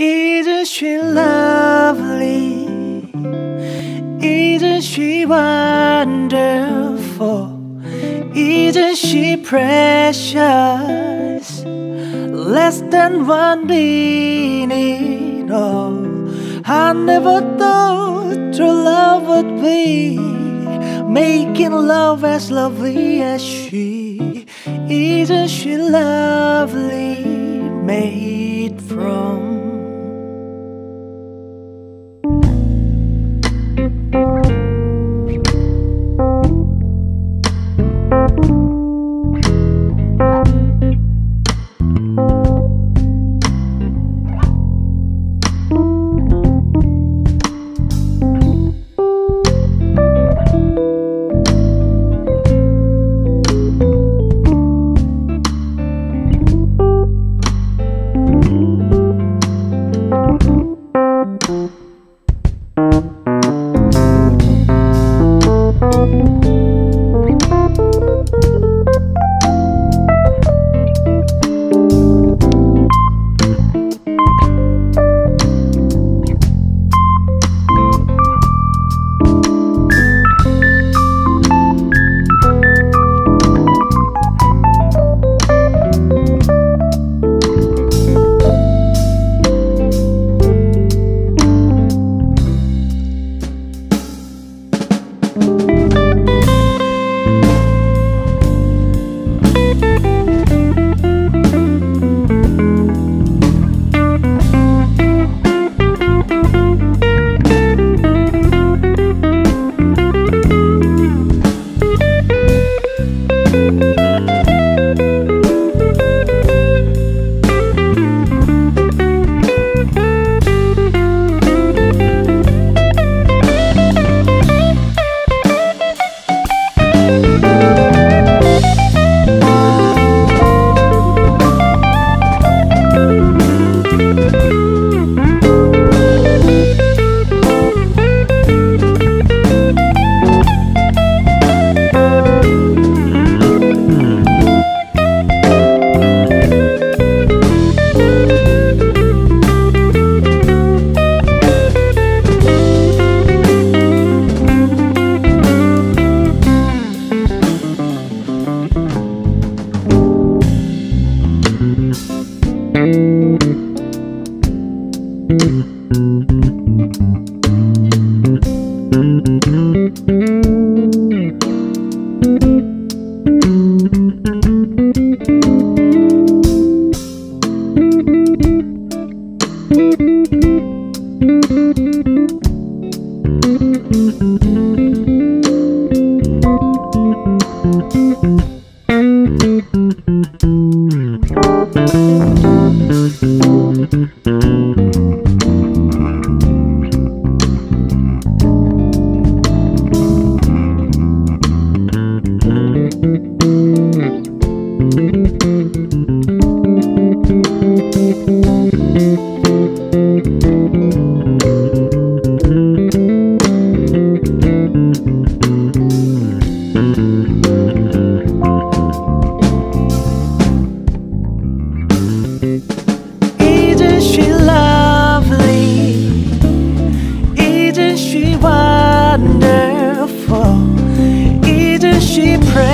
Isn't she lovely? Isn't she wonderful? Isn't she precious? Less than one minute. Oh, I never thought true love would be making love as lovely as she. Isn't she lovely? Made from Mm-hmm. Is she lovely? Is she wonderful? Is she pretty?